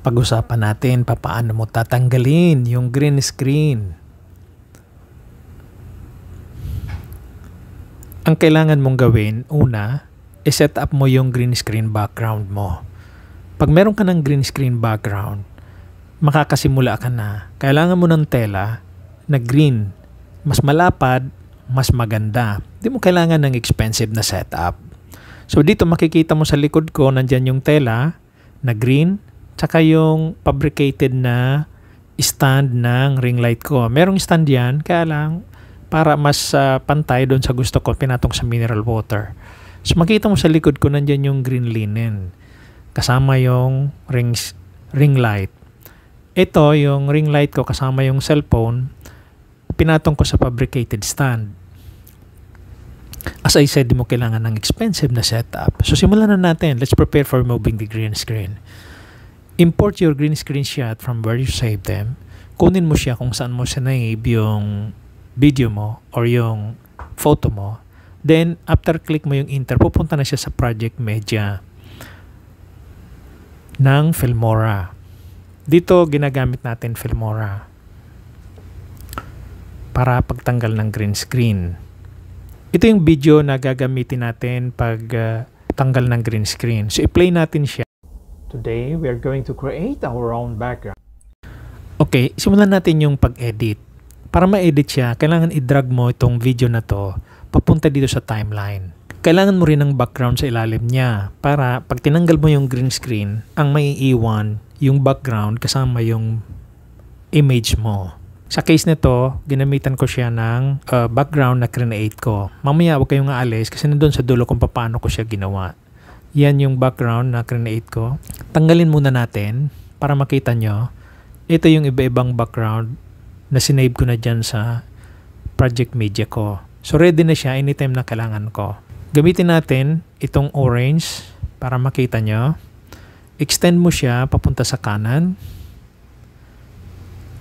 Pag-usapan natin paano mo tatanggalin yung green screen. Ang kailangan mong gawin, una, i-set up mo yung green screen background mo. Pag meron ka ng green screen background, makakasimula ka na. Kailangan mo ng tela na green. Mas malapad, mas maganda. Hindi mo kailangan ng expensive na setup. So dito makikita mo sa likod ko, nandyan yung tela na green, tsaka yung fabricated na stand ng ring light ko. Merong stand yan, kaya lang para mas uh, pantay doon sa gusto ko, pinatong sa mineral water. So makita mo sa likod ko, nandyan yung green linen kasama yung rings, ring light. Ito, yung ring light ko kasama yung cellphone, pinatong ko sa fabricated stand. As I said, di mo kailangan ng expensive na setup. So simulan na natin. Let's prepare for moving the green screen. Import your green screen shot from where you saved them. Kunin mo siya kung saan mo sinave yung video mo or yung photo mo. Then, after click mo yung enter, pupunta na siya sa project media ng Filmora. Dito ginagamit natin Filmora para pagtanggal ng green screen. Ito yung video na gagamitin natin pag uh, tanggal ng green screen. So i-play natin siya. Today, we are going to create our own background. Okay, simulan natin yung pag-edit. Para ma-edit siya, kailangan i-drag mo itong video na to papunta dito sa timeline kailangan mo rin ng background sa ilalim niya para pag tinanggal mo yung green screen, ang may iwan yung background kasama yung image mo. Sa case nito, ginamitan ko siya ng uh, background na create ko. Mamaya huwag kayong aalis kasi nandun sa dulo kung paano ko siya ginawa. Yan yung background na create ko. Tanggalin muna natin para makita nyo. Ito yung iba-ibang background na sinave ko na dyan sa project media ko. So ready na siya anytime na kailangan ko. Gamitin natin itong orange para makita nyo. Extend mo siya papunta sa kanan.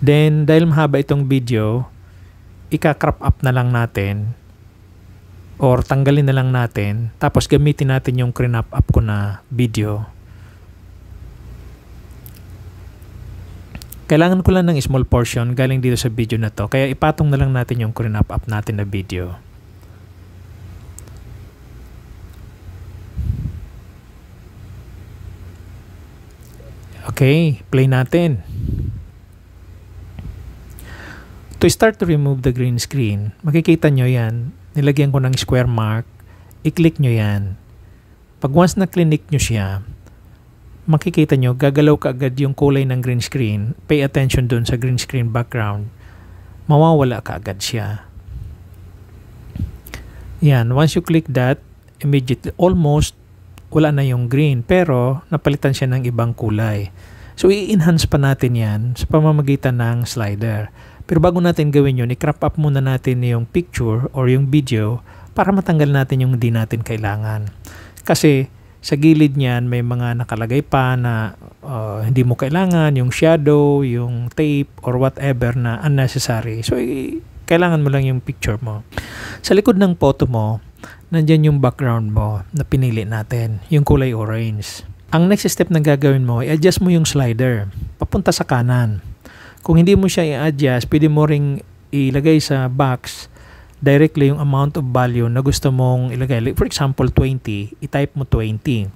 Then, dahil mahaba itong video, ika-crop up na lang natin or tanggalin na lang natin tapos gamitin natin yung crop up ko na video. Kailangan ko lang ng small portion galing dito sa video na to kaya ipatong na lang natin yung crop up natin na video. Okay, play natin. To start to remove the green screen, makikita nyo yan. Nilagyan ko ng square mark. I-click nyo yan. Pag once na clinic nyo siya, makikita nyo, gagalaw ka agad yung kulay ng green screen. Pay attention dun sa green screen background. Mawawala ka agad siya. Yan, once you click that, immediately, almost wala na yung green pero napalitan siya ng ibang kulay. So i-enhance pa natin yan sa pamamagitan ng slider. Pero bago natin gawin yun, i-crop up muna natin yung picture or yung video para matanggal natin yung hindi natin kailangan. Kasi sa gilid niyan may mga nakalagay pa na uh, hindi mo kailangan, yung shadow, yung tape or whatever na unnecessary. So kailangan mo lang yung picture mo. Sa likod ng photo mo, nandyan yung background mo na pinili natin, yung kulay orange. Ang next step na gagawin mo, i-adjust mo yung slider papunta sa kanan. Kung hindi mo siya i-adjust, pwede mo ring ilagay sa box directly yung amount of value na gusto mong ilagay. Like for example, 20. I-type mo 20.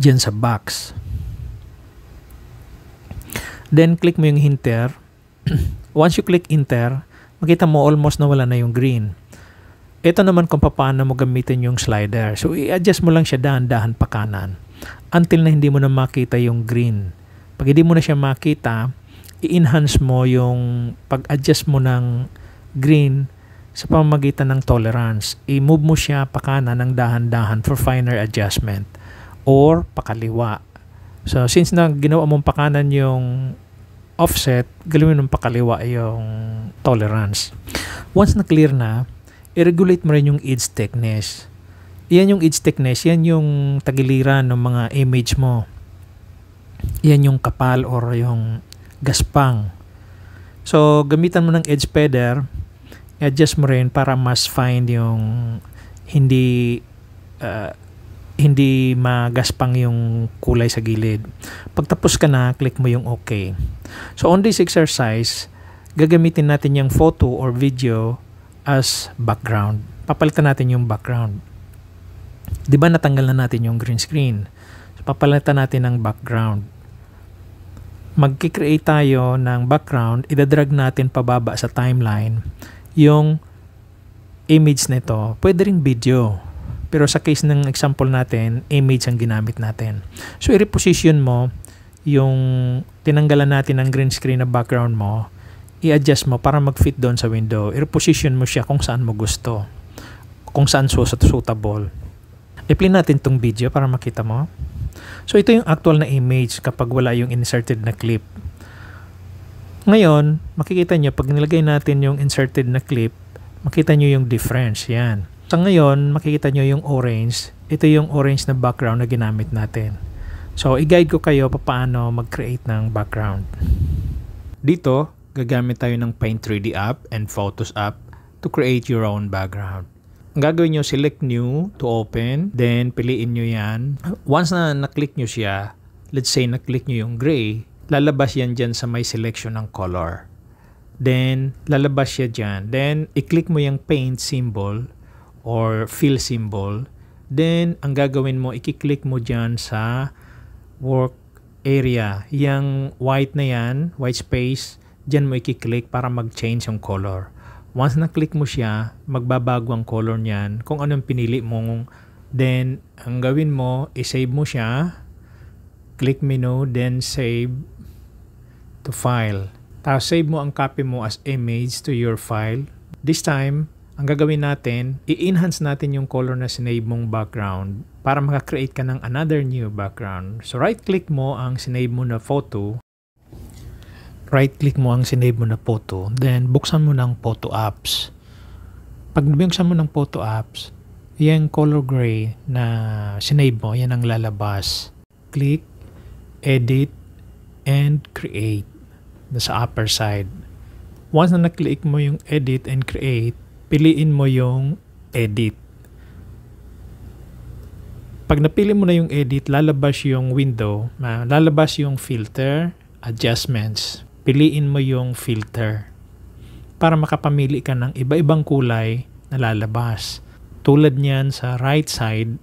Diyan sa box. Then, click mo yung enter. Once you click enter, makita mo almost nawala na yung green. Ito naman kung paano mo gamitin yung slider. So, i-adjust mo lang siya dahan-dahan pa kanan until na hindi mo na makita yung green. Pag hindi mo na siya makita, i-enhance mo yung pag-adjust mo ng green sa pamamagitan ng tolerance. I-move mo siya pa kanan ng dahan-dahan for finer adjustment or pakaliwa. So, since na ginawa mong pakanan yung offset, gawin mong pakaliwa yung tolerance. Once na clear na, i-regulate mo rin yung edge thickness. Yan yung edge thickness, yan yung tagiliran ng mga image mo. Yan yung kapal or yung gaspang. So, gamitan mo ng edge feather, adjust mo rin para mas fine yung hindi uh, hindi magaspang yung kulay sa gilid. Pagtapos ka na, click mo yung OK. So on this exercise, gagamitin natin yung photo or video as background. Papalitan natin yung background. Di ba natanggal na natin yung green screen? So papalitan natin ng background. Magkikreate tayo ng background, idadrag natin pababa sa timeline yung image nito. Pwede ring video pero sa case ng example natin, image ang ginamit natin. So, i-reposition mo yung tinanggalan natin ng green screen na background mo, i-adjust mo para mag-fit doon sa window. I-reposition mo siya kung saan mo gusto. Kung saan suitable. I-play natin tong video para makita mo. So, ito yung actual na image kapag wala yung inserted na clip. Ngayon, makikita nyo, pag nilagay natin yung inserted na clip, makita nyo yung difference. Yan. Sa ngayon, makikita nyo yung orange. Ito yung orange na background na ginamit natin. So, i-guide ko kayo paano mag-create ng background. Dito, gagamit tayo ng Paint 3D app and Photos app to create your own background. Gagawin nyo, select new to open, then piliin nyo yan. Once na na-click nyo siya, let's say na-click nyo yung gray, lalabas yan dyan sa may selection ng color. Then, lalabas siya dyan. Then, i-click mo yung paint symbol or fill symbol, then ang gagawin mo, i-click mo dyan sa work area. Yang white na yan, white space, dyan mo i-click para mag-change yung color. Once na-click mo siya, magbabago ang color niyan kung anong pinili mong then ang gawin mo, i-save mo siya, click menu, then save to file. Tapos save mo ang copy mo as image to your file. This time, ang gagawin natin, i-enhance natin yung color na sinave mong background para maka-create ka ng another new background. So right-click mo ang sinave mo na photo. Right-click mo ang sinave mo na photo. Then buksan mo ng photo apps. Pag buksan mo ng photo apps, yung color gray na sinave mo, yan ang lalabas. Click, edit, and create. Sa upper side. Once na na-click mo yung edit and create, piliin mo yung edit. Pag napili mo na yung edit, lalabas yung window, lalabas yung filter, adjustments. Piliin mo yung filter para makapamili ka ng iba-ibang kulay na lalabas. Tulad niyan sa right side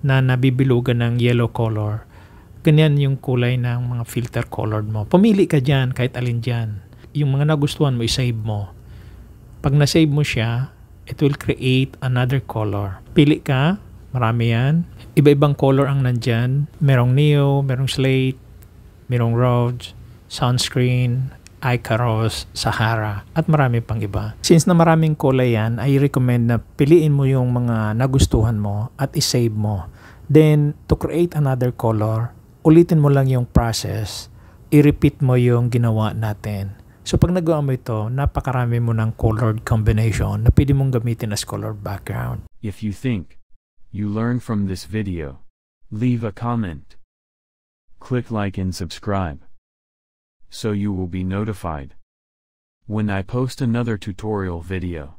na nabibilugan ng yellow color. Ganyan yung kulay ng mga filter colored mo. Pumili ka dyan kahit alin dyan. Yung mga nagustuhan mo, isave mo pag na-save mo siya, it will create another color. Pili ka, marami yan. Iba-ibang color ang nandyan. Merong Neo, merong Slate, merong Rhodes, Sunscreen, Icaros, Sahara, at marami pang iba. Since na maraming kulay yan, I recommend na piliin mo yung mga nagustuhan mo at isave mo. Then, to create another color, ulitin mo lang yung process, i-repeat mo yung ginawa natin So pag nagawa mo ito, napakarami mo ng colored combination na pwede mong gamitin as colored background. If you think you learn from this video, leave a comment. Click like and subscribe so you will be notified when I post another tutorial video.